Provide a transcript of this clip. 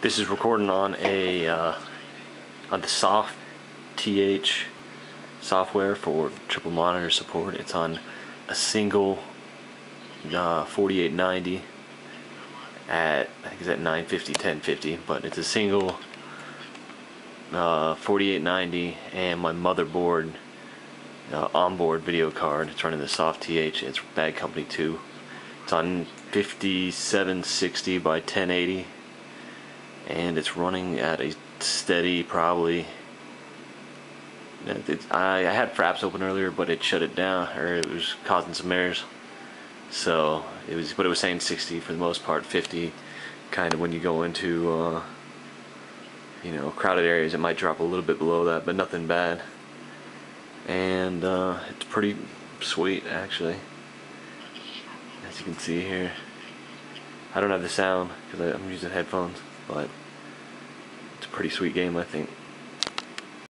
This is recording on a uh, on the soft TH software for triple monitor support. It's on a single uh, 4890 at I think it's at 950 1050, but it's a single uh, 4890 and my motherboard uh, onboard video card. It's running the SoftTH. It's Bad Company 2. It's on 5760 by 1080 and it's running at a steady probably I, I had Fraps open earlier but it shut it down or it was causing some errors. So it was but it was saying 60 for the most part 50 kind of when you go into uh, you know crowded areas it might drop a little bit below that but nothing bad. And uh, it's pretty sweet actually. As you can see here I don't have the sound because I'm using headphones but it's a pretty sweet game I think